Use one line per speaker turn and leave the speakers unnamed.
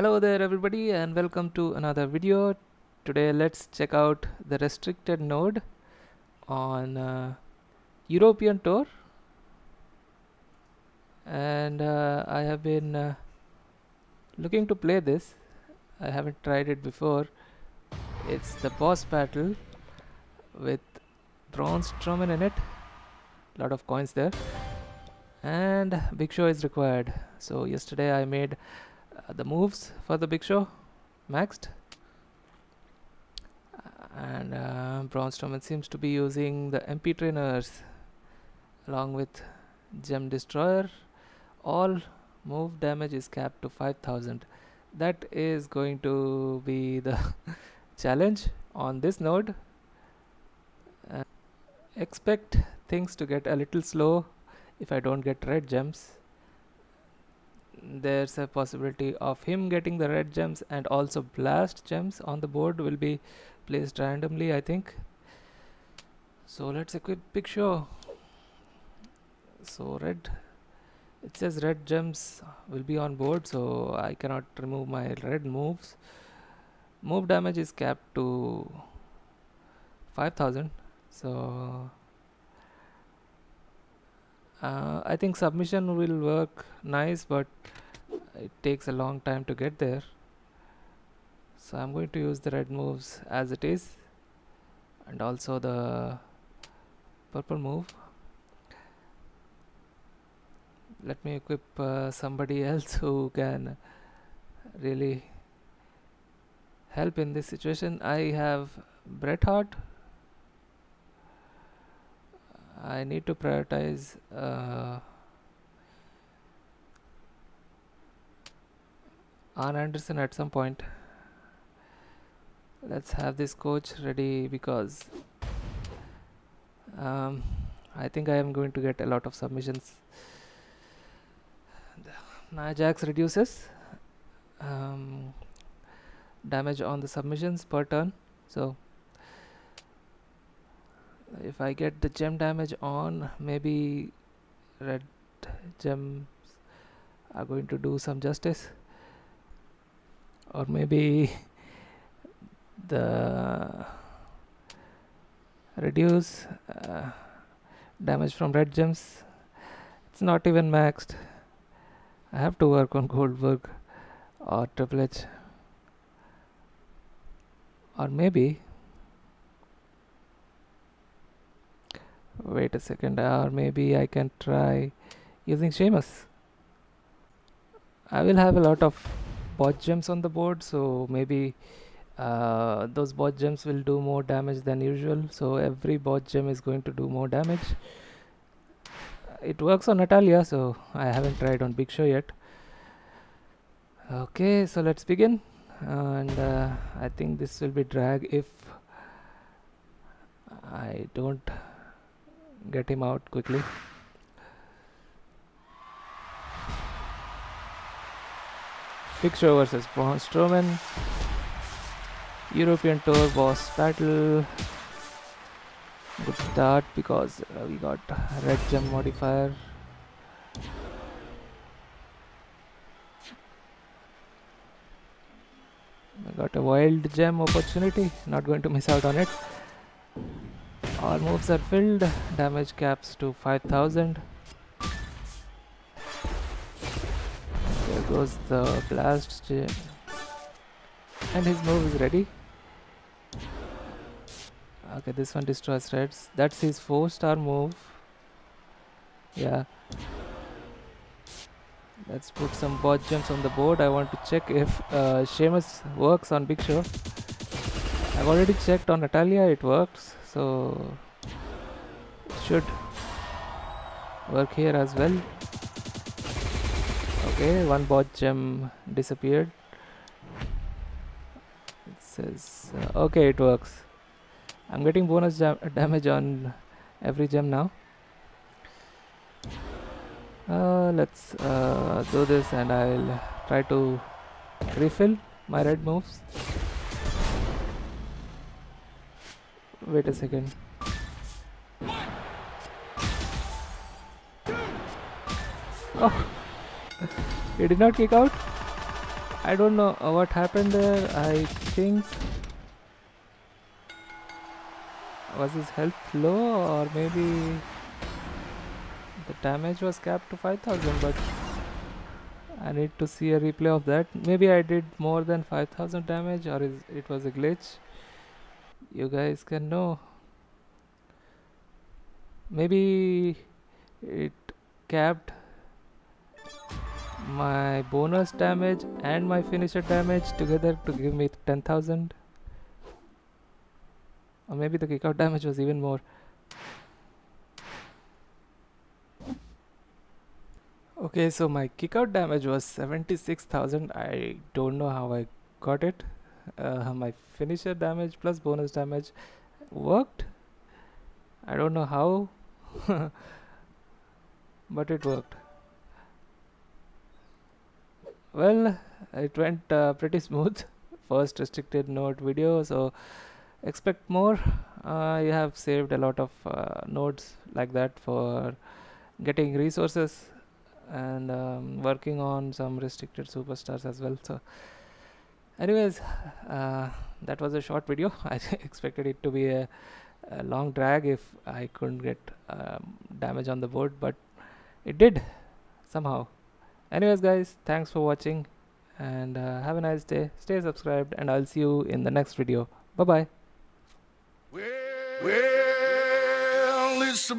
Hello there everybody and welcome to another video. Today let's check out the restricted node on uh, European Tour and uh, I have been uh, looking to play this. I haven't tried it before. It's the boss battle with Braun Strowman in it. A lot of coins there and Big Show is required. So yesterday I made uh, the moves for the Big Show. Maxed and uh, Braun Strowman seems to be using the MP trainers along with Gem Destroyer. All move damage is capped to 5000 that is going to be the challenge on this node. Uh, expect things to get a little slow if I don't get red gems there's a possibility of him getting the red gems and also blast gems on the board will be placed randomly I think. So let's equip Big Show. So red it says red gems will be on board so I cannot remove my red moves. Move damage is capped to 5000 so uh, I think submission will work nice but it takes a long time to get there. So I'm going to use the red moves as it is and also the purple move. Let me equip uh, somebody else who can really help in this situation. I have Bret Hart I need to prioritize uh, Anderson at some point. Let's have this coach ready because um, I think I am going to get a lot of submissions. Jax reduces um, damage on the submissions per turn. So if I get the gem damage on maybe red gems are going to do some justice. Or maybe the reduce uh, damage from red gems. It's not even maxed. I have to work on Goldberg or Triple H. Or maybe wait a second or maybe I can try using Sheamus I will have a lot of bot gems on the board so maybe uh, those bot gems will do more damage than usual. So every bot gem is going to do more damage. It works on Natalya so I haven't tried on Big Show yet. Okay so let's begin. And uh, I think this will be drag if I don't get him out quickly. Big Show versus Braun Strowman. European Tour boss battle. Good start because uh, we got red gem modifier. I got a wild gem opportunity. Not going to miss out on it. All moves are filled, damage caps to 5000. There goes the blast and his move is ready. Okay, this one destroys reds. That's his 4 star move. Yeah. Let's put some bot gems on the board. I want to check if uh, Sheamus works on Big Show. I've already checked on Natalya, it works so should work here as well. Okay one bot gem disappeared. It says uh, okay it works. I'm getting bonus damage on every gem now. Uh, let's uh, do this and I'll try to refill my red moves Wait a second. Oh, he did not kick out. I don't know uh, what happened there. I think was his health low or maybe the damage was capped to 5000 but I need to see a replay of that. Maybe I did more than 5000 damage or is it was a glitch. You guys can know. Maybe it capped my bonus damage and my finisher damage together to give me 10,000 or maybe the kickout damage was even more. Okay so my kickout damage was 76,000 I don't know how I got it uh, my finisher damage plus bonus damage worked. I don't know how but it worked. Well it went uh, pretty smooth. First restricted node video so expect more. Uh, you have saved a lot of uh, nodes like that for getting resources and um, working on some restricted superstars as well so anyways uh, that was a short video. I expected it to be a, a, long drag if i couldn't get um, damage on the board but it did somehow. Anyways guys thanks for watching and uh, have a nice day. Stay subscribed and i'll see you in the next video. Bye bye
well, it's a